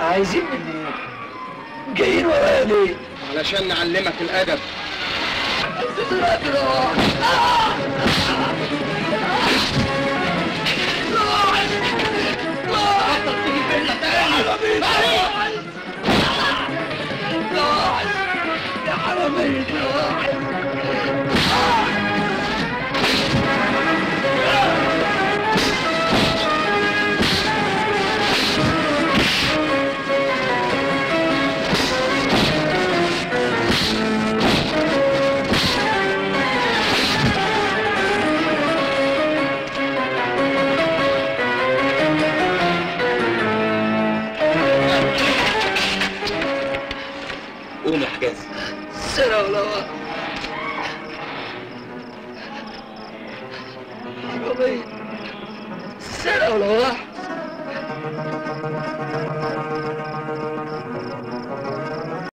عايزين مني إيه؟ جايين ورايا ليه؟ علشان نعلمك الأدب دلوقتي روح يا حرامية قوم يا حجازي سنة ولا واحد حرامية سنة ولا واحد